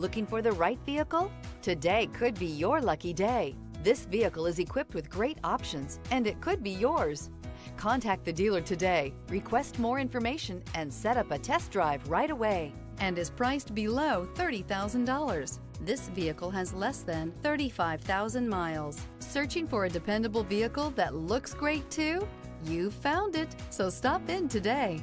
Looking for the right vehicle? Today could be your lucky day. This vehicle is equipped with great options and it could be yours. Contact the dealer today, request more information, and set up a test drive right away. And is priced below $30,000. This vehicle has less than 35,000 miles. Searching for a dependable vehicle that looks great too? You found it, so stop in today.